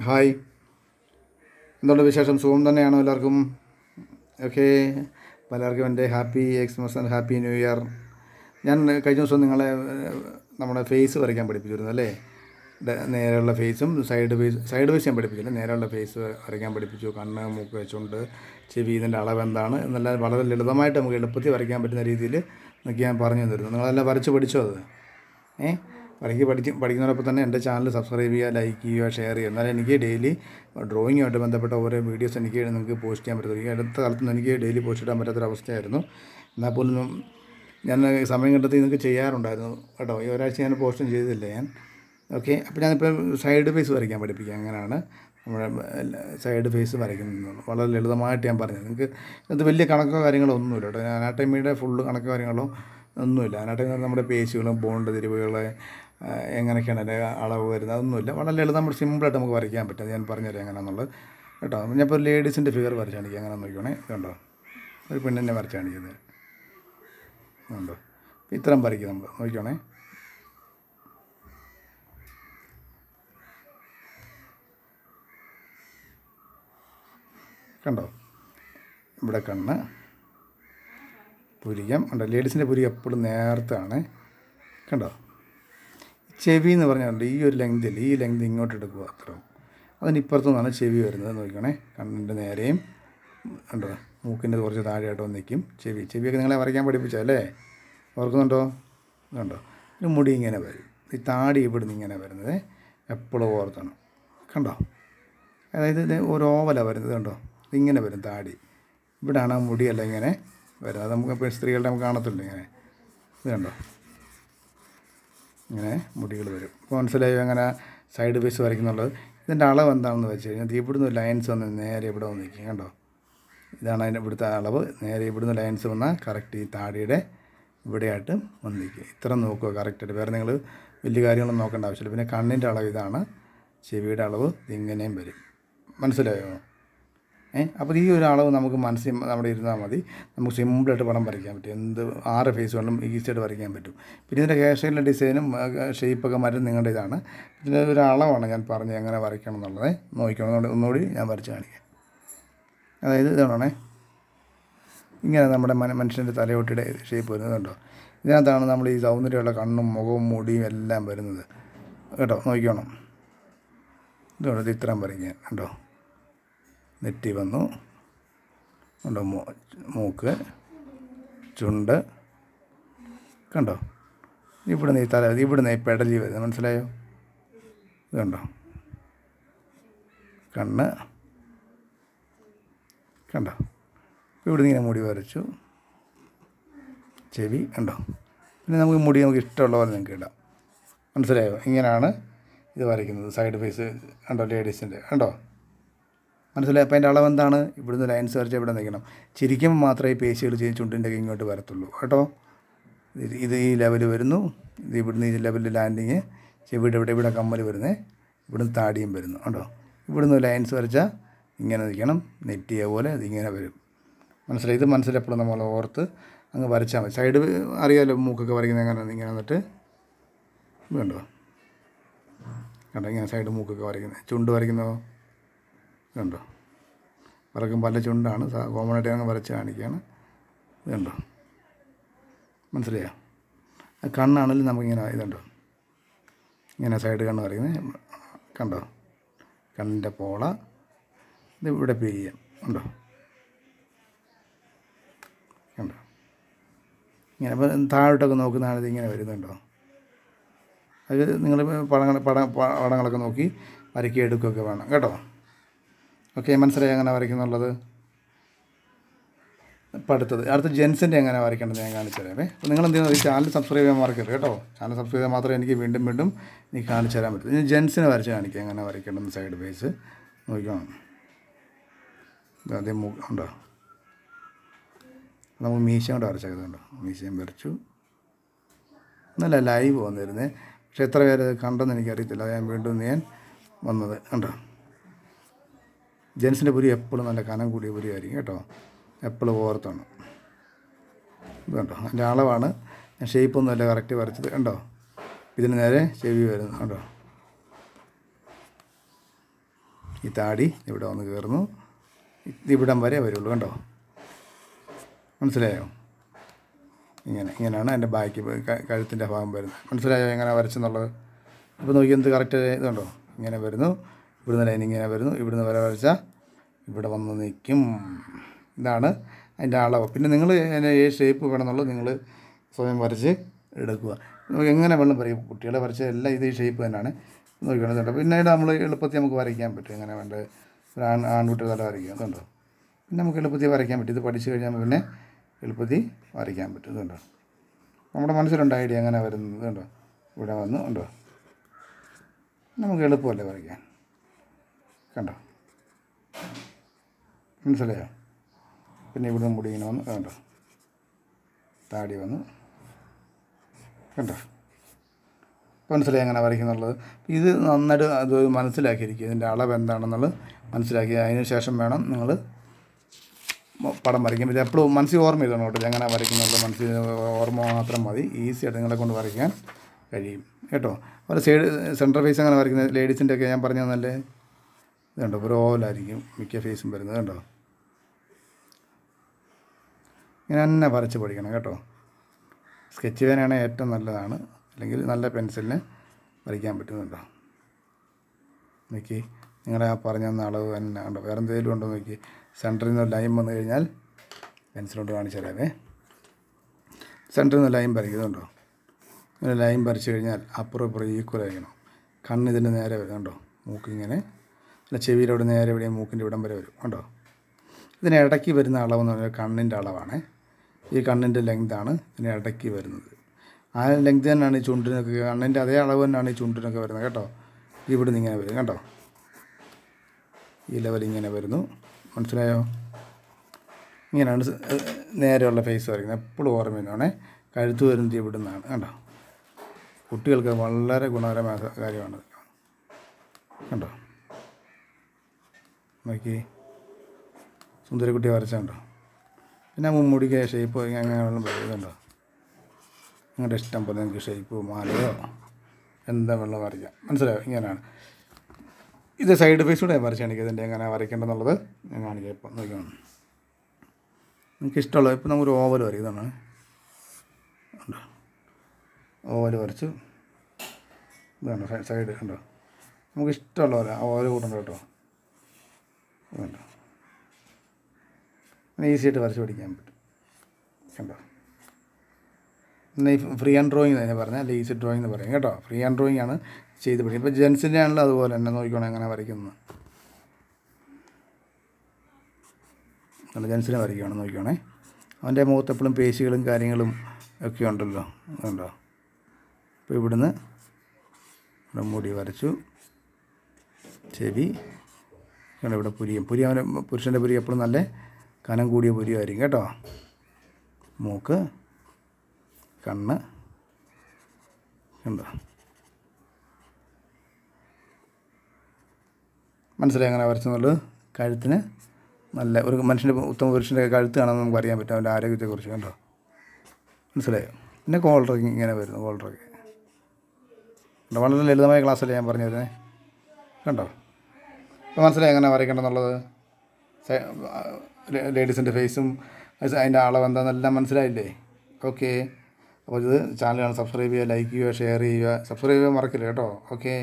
Hi. എന്തുകൊണ്ട് വിശേഷം? സുഖം തന്നെയാണോ എല്ലാവർക്കും? ഓക്കെ. പലർക്കും എന്റെ happy Xmas and happy new year. ഞാൻ കഴിഞ്ഞ ദിവസം നിങ്ങളെ നമ്മുടെ ഫേസ് വരയ്ക്കാൻ പഠിപ്പിച്ചിരുന്നു അല്ലേ? നേരെയുള്ള ഫേസും സൈഡ് ഫേസ് സൈഡ് ഫേസ് ഞാൻ പഠിപ്പിച്ചില്ല. നേരെയുള്ള ഫേസ് വരയ്ക്കാൻ പഠിപ്പിച്ചു. കണ്ണ് മൂക്ക് വെച്ചുകൊണ്ട് ചെവി ഇതിന്റെ അളവ് എന്താണ്? എന്നെല്ലാം വളരെ ലളിതമായിട്ട് നമുക്ക് എളുപ്പത്തിൽ വരയ്ക്കാൻ പറ്റുന്ന രീതിയിൽ എന്നൊക്കെ ഞാൻ പറഞ്ഞു തന്നിരുന്നു. നിങ്ങളെല്ലാം വരച്ച് പഠിച്ചോ അത്? ഏ വരയ്ക്ക് പഠിക്കും പഠിക്കുന്നതോടൊപ്പം തന്നെ എന്റെ ചാനൽ സബ്സ്ക്രൈബ് ചെയ്യുക ലൈക്ക് ചെയ്യുക ഷെയർ ചെയ്യുക. എന്നാലും എനിക്ക് ഡെയിലി ഡ്രോയിങ്ങുമായിട്ട് ബന്ധപ്പെട്ട ഓരോ വീഡിയോസ് എനിക്ക് നിങ്ങൾക്ക് പോസ്റ്റ് ചെയ്യാൻ പറ്റത്തുള്ളൂ. അടുത്ത കാലത്തൊന്നും എനിക്ക് ഡെയിലി പോസ്റ്റ് ഇടാൻ പറ്റാത്തൊരവസ്ഥയായിരുന്നു. എന്നാൽ പോലും ഞാൻ സമയം കണ്ടെത്തി നിങ്ങൾക്ക് ചെയ്യാറുണ്ടായിരുന്നു കേട്ടോ. ഈ ഒരാഴ്ച ഞാൻ പോസ്റ്റും ചെയ്തില്ല ഞാൻ. ഓക്കെ അപ്പോൾ ഞാനിപ്പോൾ സൈഡ് ഫേസ് വരയ്ക്കാൻ പഠിപ്പിക്കാം. അങ്ങനെയാണ് നമ്മുടെ സൈഡ് ഫേസ് വരയ്ക്കുന്നത്. വളരെ ലളിതമായിട്ട് ഞാൻ പറഞ്ഞത്. നിങ്ങൾക്ക് ഇത് വലിയ കണക്കോ കാര്യങ്ങളോ ഒന്നുമില്ല കേട്ടോ. അനാട്ടമിയുടെ ഫുള്ള് കണക്കോ കാര്യങ്ങളോ ഒന്നുമില്ല. അനാട്ടമി നമ്മുടെ പേശികളും ബോണ്ട് തിരിവുകൾ എങ്ങനെയൊക്കെയാണ് അതിന്റെ അളവ് വരുന്നത്? അതൊന്നുമില്ല. വളരെ ലളിതം നമ്മൾ സിമ്പിളായിട്ട് നമുക്ക് വരയ്ക്കാൻ പറ്റും. ഞാൻ പറഞ്ഞുതരാം എങ്ങനെയാണെന്നുള്ളത്. കേട്ടോ ഞാൻ ഒരു ലേഡീസിന്റെ ഫിഗർ വരച്ച് കാണിക്കുക എങ്ങനെ നോക്കണേ കണ്ടോ ഒരു പെണ്ണിനെ വരച്ച് കാണിക്കുന്നത് ഉണ്ടോ ഇത്രയും വരയ്ക്കും നമ്മൾ. നോക്കണേ കണ്ടോ? ഇവിടെ കണ്ണ് പുരികം. കണ്ടോ? ലേഡീസിന്റെ പുരികം എപ്പോഴും നേരത്താണ് കണ്ടോ? ചെവി എന്ന് പറഞ്ഞാൽ ഈ ഒരു ലെങ്തിൽ ഈ ലെങ്ത് ഇങ്ങോട്ട് എടുക്കുക അത്ര. അതിന് ഇപ്പുറത്തു നിന്നാണ് ചെവി വരുന്നത് നോക്കണേ കണ്ണിന്റെ നേരെയും കണ്ടോ? മൂക്കിന്റെ കുറച്ച് താഴെയായിട്ട് നിൽക്കും ചെവി. ചെവിയൊക്കെ നിങ്ങളെ വരയ്ക്കാൻ പഠിപ്പിച്ചല്ലേ ഓർക്കുന്നുണ്ടോ? കണ്ടോ? ഒരു മുടി ഇങ്ങനെ വരും. ഈ താടി ഇവിടുന്ന് ഇങ്ങനെ വരുന്നത് എപ്പോഴും ഓർത്തണം. കണ്ടോ? അതായത് ഇത് ഒരു ഓവല വരുന്നത് കണ്ടോ? ഇങ്ങനെ വരും താടി. ഇവിടെയാണ് ആ മുടിയല്ല ഇങ്ങനെ വരുന്നത് നമുക്ക് സ്ത്രീകളുടെ നമുക്ക് കാണത്തില്ല ഇങ്ങനെ. ഇത് കണ്ടോ? ഇങ്ങനെ മുടികൾ വരും. ഇപ്പോൾ മനസ്സിലായോ അങ്ങനെ സൈഡ് പീസ് വരയ്ക്കുന്നുള്ളത്? ഇതിന്റെ അളവ് എന്താണെന്ന് വെച്ച് കഴിഞ്ഞാൽ ഇവിടുന്ന് ലൈൻസ് വന്ന് നേരെ ഇവിടെ വന്ന് നിൽക്കും കണ്ടോ? ഇതാണ് അതിന്റെ ഇവിടുത്തെ അളവ്. നേരെ ഇവിടുന്ന് ലൈൻസ് വന്നാൽ കറക്റ്റ് ഈ താടിയുടെ ഇവിടെയായിട്ട് വന്ന് നിൽക്കുക ഇത്ര നോക്കുക കറക്റ്റായിട്ട് വേറെ നിങ്ങൾ വലിയ കാര്യങ്ങളൊന്നും നോക്കേണ്ട ആവശ്യമില്ല. പിന്നെ കണ്ണിന്റെ അളവ് ഇതാണ്. ചെവിയുടെ അളവ് ഇങ്ങനെയും വരും. മനസ്സിലായോ? അപ്പോൾ ഈ ഒരു അളവ് നമുക്ക് മനസ്സിൽ നമ്മുടെ ഇരുന്നാൽ മതി. നമുക്ക് സിമ്പിളായിട്ട് പടം വരയ്ക്കാൻ പറ്റും. എന്ത് ആറ് ഫേസ് വേണം ഈസിയായിട്ട് വരയ്ക്കാൻ പറ്റും. പിന്നെ ഇതിന്റെ സ്റ്റൈലിന്റെ ഡിസൈനും ഷേപ്പൊക്കെ മറ്റും നിങ്ങളുടെ ഇതാണ്. ഇതിന്റെ ഒരു അളവാണ് ഞാൻ പറഞ്ഞത് എങ്ങനെ വരയ്ക്കണം എന്നുള്ളത്. നോക്കിക്കണം ഒന്നുകൂടി ഞാൻ വരച്ച് കാണിക്കാം. അതായത് ഇതാണേ ഇങ്ങനെ നമ്മുടെ മന മനുഷ്യന്റെ തലയോട്ടിയുടെ ഷേപ്പ് വരുന്നുണ്ടോ ഇതിനകത്താണ് നമ്മൾ ഈ സൗന്ദര്യമുള്ള കണ്ണും മുഖവും മുടിയും എല്ലാം വരുന്നത്. കേട്ടോ നോക്കിക്കോണം. ഇതുകൊണ്ട് ഇത് ഇത്രയും ഞാൻ കണ്ടോ? നെറ്റി വന്നു. കണ്ടോ മൂക്ക് ചുണ്ട്. കണ്ടോ? ഇവിടുന്ന് ഈ തല ഇവിടുന്ന് ഈ പെടലി വരുന്നത് മനസ്സിലായോ? ഇത് കണ്ടോ? കണ്ണ്. കണ്ടോ? ഇവിടുന്ന് ഇങ്ങനെ മുടി വരച്ചു. ചെവി കണ്ടോ? പിന്നെ നമുക്ക് മുടി നമുക്ക് ഇഷ്ടമുള്ള പോലെ നിങ്ങൾക്ക് ഇടാം. മനസ്സിലായോ? ഇങ്ങനെയാണ് ഇത് വരയ്ക്കുന്നത്. സൈഡ് ഫേസ് കണ്ടോ? ലേഡീസിന്റെ കണ്ടോ? മനസ്സിലായി? അപ്പോൾ അതിന്റെ അളവ് എന്താണ് ഇവിടുന്ന് ലൈൻസ് വരച്ച് ഇവിടെ നിൽക്കണം? ചിരിക്കുമ്പോൾ മാത്രമേ പേശികൾ ചെയ്ത് ചുണ്ടിന്റെ ഇങ്ങോട്ട് വരത്തുള്ളൂ. കേട്ടോ? ഇത് ഈ ലെവൽ വരുന്നു. ഇത് ഇവിടുന്ന് ഈ ലെവലിൽ ലാൻഡിങ് ചെവിടെ ഇവിടെ ഇവിടെ കമ്മൽ വരുന്നേ. ഇവിടുന്ന് താടിയും വരുന്നു. കേട്ടോ ഇവിടുന്ന് ലൈൻസ് വരച്ചാൽ ഇങ്ങനെ നിൽക്കണം. നെറ്റിയ പോലെ അതിങ്ങനെ വരും. മനസ്സിലായി? ഇത് മനസ്സിലെപ്പോഴും നമ്മൾ ഓർത്ത് അങ്ങ് വരച്ചാൽ മതി. സൈഡ് അറിയാമല്ലോ മൂക്കൊക്കെ വരയ്ക്കുന്നത് എങ്ങനെ ഇങ്ങനെ വന്നിട്ട് വേണ്ടോ കണ്ടോ? ഇങ്ങനെ സൈഡ് മൂക്കൊക്കെ വരയ്ക്കുന്നത്. ചുണ്ട് വരയ്ക്കുന്നതോ? കണ്ടോ വരക്കും പല ചുണ്ടാണ് കോമൺ ആയിട്ട് അങ്ങ് വരച്ച് കാണിക്കുകയാണ് ഇത് കണ്ടോ മനസ്സിലായോ കണ്ണാണെങ്കിലും നമുക്കിങ്ങനെ ഇതുണ്ടോ? ഇങ്ങനെ സൈഡ് കണ്ണ് വരയ്ക്കുന്നത് കണ്ടോ? കണ്ണിന്റെ പോള ഇത് ഇവിടെ പേ ചെയ്യാം കണ്ടോ? കണ്ടോ ഇങ്ങനെ ഇപ്പോൾ താഴോട്ടൊക്കെ നോക്കുന്നതാണ് ഇങ്ങനെ വരുന്നുണ്ടോ? അത് നിങ്ങൾ പടങ്ങൾ പടം പടങ്ങളൊക്കെ നോക്കി വരക്കി എടുക്കുകയൊക്കെ വേണം. കേട്ടോ? ഓക്കെ മനസ്സിലായി എങ്ങനെ വരയ്ക്കുന്നുള്ളത്? ഇപ്പോൾ അടുത്തത്. അടുത്ത ജെൻസിന്റെ എങ്ങനെ വരയ്ക്കേണ്ടത് ഞാൻ കാണിച്ചു തരാമേ അപ്പോൾ നിങ്ങൾ എന്ത് ചെയ്യുന്നത് ചാനൽ സബ്സ്ക്രൈബ് ചെയ്യാൻ മറക്കരുത് കേട്ടോ. ചാനൽ സബ്സ്ക്രൈബ് ചെയ്താൽ മാത്രമേ എനിക്ക് വീണ്ടും വീണ്ടും എനിക്ക് കാണിച്ചു തരാൻ പറ്റും. ഇനി ജെൻസിനെ വരച്ച് കാണിക്കാം എങ്ങനെ വരയ്ക്കേണ്ടത് സൈഡ് ബേസ് നോക്കിക്കോണം അതേ ആദ്യം മൂ ഉണ്ടോ? നമുക്ക് മീശ കൂടെ വരച്ചേക്കുന്നുണ്ടോ? മീശയും വരച്ചു. നല്ല ലൈവ് വന്നിരുന്നേ. പക്ഷേ എത്ര പേര് കണ്ടെന്ന് എനിക്കറിയത്തില്ല. ഞാൻ വീണ്ടും ഞാൻ വന്നത്. കണ്ടോ? ജെൻസിന്റെ പുരി എപ്പോഴും നല്ല കനം കൂടിയ പുരി ആയിരിക്കും കേട്ടോ. എപ്പോഴും ഓർത്താണ്. ഇത് കണ്ടോ? അതിന്റെ അളവാണ്. ഞാൻ ഷേപ്പൊന്നുമല്ല കറക്റ്റ് വരച്ചത്. കണ്ടോ? ഇതിന് നേരെ ചെവി വരുന്നു. കണ്ടോ? ഈ താടി ഇവിടെ വന്ന് കയറുന്നു. ഇവിടം വരെ വരുള്ളൂ. കണ്ടോ? മനസ്സിലായോ? ഇങ്ങനെ ഇങ്ങനെയാണ് എന്റെ ബാക്കി കഴുത്തിന്റെ ഭാഗം വരുന്നത്. മനസ്സിലായോ എങ്ങനെ വരച്ചെന്നുള്ളത്? അപ്പോൾ നോക്കി എന്ത് കറക്റ്റ് ഇതുണ്ടോ? ഇങ്ങനെ വരുന്നു. ഇവിടുന്ന് ലൈൻ ഇങ്ങനെ വരുന്നു. ഇവിടുന്ന് വര വരച്ചാൽ ഇവിടെ വന്ന് നിൽക്കും. ഇതാണ് അതിന്റെ അളവ്. പിന്നെ നിങ്ങൾ അതിന്റെ ഏത് ഷേപ്പ് വേണമെന്നുള്ളത് നിങ്ങൾ സ്വയം വരച്ച് എടുക്കുക. നമുക്ക് എങ്ങനെ വെള്ളം പറയും കുട്ടികളെ വരച്ച എല്ലാം ഇത് ഷേപ്പ് തന്നെയാണ്. നോക്കിക്കണം കേട്ടോ പിന്നെ അതിന്റെ നമ്മൾ എളുപ്പത്തിൽ നമുക്ക് വരയ്ക്കാൻ പറ്റും. എങ്ങനെ വേണ്ട ആൺ ആൺകുട്ടി തല വരയ്ക്കുക അതുണ്ടോ പിന്നെ നമുക്ക് എളുപ്പത്തിൽ വരയ്ക്കാൻ പറ്റും. ഇത് പഠിച്ചു കഴിഞ്ഞാൽ പിന്നെ എളുപ്പത്തിൽ വരയ്ക്കാൻ പറ്റും. ഇതുണ്ടോ നമ്മുടെ മനസ്സിലുണ്ട് ഐഡിയ എങ്ങനെ വരുന്നത്. ഉണ്ടോ ഇവിടെ വന്ന്. ഉണ്ടോ നമുക്ക് എളുപ്പമല്ലേ വരയ്ക്കാൻ? കണ്ടോ? മനസ്സിലായോ? പിന്നെ ഇവിടെ മുടി ഇങ്ങനെ വന്ന് കണ്ടോ? താടി വന്ന് കണ്ടോ? മനസ്സിലായി എങ്ങനെ വരയ്ക്കുന്നുള്ളത്? ഇത് നന്നായിട്ട് അത് മനസ്സിലാക്കിയിരിക്കുക. ഇതിന്റെ അളവ് എന്താണെന്നുള്ളത് മനസ്സിലാക്കി അതിന് ശേഷം വേണം നിങ്ങൾ പടം വരയ്ക്കും ഇത് എപ്പോഴും മനസ്സിൽ ഓർമ്മ ചെയ്തോണം കേട്ടോ എങ്ങനെ വരയ്ക്കുന്നുള്ളത് മനസ്സിൽ ഓർമ്മ മാത്രം മതി. ഈസി ആയിട്ട് നിങ്ങളെ കൊണ്ട് വരയ്ക്കാൻ കഴിയും. കേട്ടോ? അതുപോലെ സൈഡ് സെൻട്രൽ ഫേസ് അങ്ങനെ വരയ്ക്കുന്നത്? ലേഡീസിന്റെ ഒക്കെ ഞാൻ പറഞ്ഞു തന്നല്ലേ? ഇതുണ്ടോ? ഒരു ഓവലായിരിക്കും മിക്ക ഫേസും വരുന്നത് കണ്ടോ? ഇങ്ങനെ തന്നെ വരച്ച് പഠിക്കണം കേട്ടോ. സ്കെച്ച് പേനാണ് ഏറ്റവും നല്ലതാണ്. അല്ലെങ്കിൽ നല്ല പെൻസിലിന് വരയ്ക്കാൻ പറ്റുന്നുണ്ടോ? നോക്കി. നിങ്ങളെ ആ പറഞ്ഞ അളവ് തന്നെ ഉണ്ടോ വേറെ എന്തെങ്കിലും ഉണ്ടോ നോക്കി. സെന്ററിൽ നിന്ന് ലൈൻ വന്നു കഴിഞ്ഞാൽ പെൻസിലോട്ട് കാണിച്ചു തരാമേ സെന്ററിൽ നിന്ന് ലൈൻ വരയ്ക്കുന്നുണ്ടോ? ഇങ്ങനെ ലൈൻ വരച്ച് കഴിഞ്ഞാൽ അപ്പുറം ഇപ്പുറം ഈക്വൽ ആയിരിക്കണം. കണ്ണ് ഇതിന്റെ നേരെ വരുന്നുണ്ടോ? കണ്ടോ മൂക്കിങ്ങനെ അല്ല ഇവിടെ നേരെ ഇവിടെ മൂക്കിന്റെ ഇവിടം വരെ വരും. കണ്ടോ? ഇതിന് ഇടയ്ക്ക് വരുന്ന അളവെന്ന് പറഞ്ഞാൽ കണ്ണിന്റെ അളവാണ്. ഈ കണ്ണിന്റെ ലെങ്താണ് ഇതിന് ഇടയ്ക്ക് വരുന്നത്. ആ ലെങ്ത് തന്നെയാണ് ഈ ചുണ്ടിനൊക്കെ കണ്ണിന്റെ അതേ അളവ് തന്നെയാണ് ഈ ചുണ്ടിനൊക്കെ വരുന്നത് കേട്ടോ. ഇവിടുന്ന് ഇങ്ങനെ വരും കേട്ടോ. ഈ ലെവൽ ഇങ്ങനെ വരുന്നു. മനസ്സിലായോ? ഇങ്ങനെയാണ് നേരെയുള്ള ഫേസ് വരയ്ക്കുന്നത്. എപ്പോഴും ഓർമ്മ തന്നെയാണ് കഴുത്ത് വരുന്നത് ഇവിടെ നിന്നാണ് കണ്ടോ. കുട്ടികൾക്ക് വളരെ ഗുണകരമായ കാര്യമാണ്. കണ്ടോ? നോക്കി. സുന്ദരക്കുട്ടി വരച്ചുണ്ടോ പിന്നെ മുമ്മൂടിക്ക് ഷേപ്പ് അങ്ങനെയുള്ള വരുന്നുണ്ടോ നിങ്ങളുടെ ഇഷ്ടം പോലെ നിങ്ങൾക്ക് ഷേപ്പ് മാലയോ എന്താ വെള്ളം വരയ്ക്കാം. മനസ്സിലായോ? ഇങ്ങനെയാണ്. ഇത് സൈഡ് ഫേസ് കൂടെ വരച്ച് കാണിക്കുക ഇതിന്റെ എങ്ങനെ വരയ്ക്കേണ്ടതെന്നുള്ളത് ഞാൻ കാണിക്കാം. ഇപ്പം നോക്കിയാണ് നിങ്ങൾക്ക് ഇഷ്ടമുള്ള ഇപ്പം നമുക്കൊരു ഓവൽ വരയ്ക്കുന്നതാണ്. ഓവൽ വരച്ചു. ഇതാണ് സൈഡ് കണ്ടോ? നമുക്ക് ഇഷ്ടമുള്ള ഓവൽ കൂട്ടണ്ട കേട്ടോ. കണ്ടോ ഈസി ആയിട്ട് വരച്ച് പഠിക്കാൻ പറ്റും. കണ്ടോ? ഫ്രീ ഹാൻഡ് ഡ്രോയിങ് തന്നെ പറഞ്ഞാൽ ഈസി ഡ്രോയിങ് എന്ന് പറയും. കേട്ടോ? ഫ്രീ ഹാൻഡ് ഡ്രോയിങ് ആണ് ചെയ്ത് പഠിക്കും ഇപ്പോൾ ജെൻസിന്റെ ആണല്ലോ അതുപോലെ തന്നെ. നോക്കിക്കോണം എങ്ങനെ വരയ്ക്കുന്നത് നല്ല ജെൻസിനെ വരയ്ക്കുകയാണ് നോക്കിക്കോണേ. അവന്റെ മുഖത്ത് എപ്പോഴും പേശികളും കാര്യങ്ങളും ഒക്കെ ഉണ്ടല്ലോ. അതുണ്ടോ അപ്പോൾ ഇവിടുന്ന് ഇവിടെ മുടി വരച്ചു. ചെവി കണ്ടോ ഇവിടെ പുരിയും. പുരി അവന് പുരുഷന്റെ പുരി എപ്പോഴും നല്ല കനം കൂടിയ പുരിയായിരിക്കും കേട്ടോ. മൂക്ക് കണ്ണ് കണ്ടോ മനസ്സിലായി അങ്ങനെ വരച്ചെന്നുള്ളത് കഴുത്തിന് നല്ല ഒരു മനുഷ്യന്റെ ഉത്തമ പുരുഷന്റെ കഴുത്ത് കാണാൻ നമുക്ക് അറിയാൻ പറ്റും അവന്റെ ആരോഗ്യത്തെക്കുറിച്ച് കണ്ടോ മനസ്സിലായോ? പിന്നെ കോളറൊക്കെ ഇങ്ങനെ വരുന്നു കോൾ കണ്ടോ? വളരെ ലളിതമായ ക്ലാസ്സല്ലേ ഞാൻ പറഞ്ഞു തരുന്നത് കണ്ടോ? അപ്പോൾ മനസ്സിലായി എങ്ങനെ വരയ്ക്കേണ്ടെന്നുള്ളത് ലേഡീസിന്റെ ഫേസും അതിന്റെ അളവ് എന്താണെന്നെല്ലാം മനസ്സിലായില്ലേ? ഓക്കെ. അപ്പോൾ ഇത് ചാനൽ സബ്സ്ക്രൈബ് ചെയ്യുക ലൈക്ക് ചെയ്യുക ഷെയർ ചെയ്യുക. സബ്സ്ക്രൈബ് ചെയ്യാൻ മറക്കില്ല കേട്ടോ. ഓക്കെ.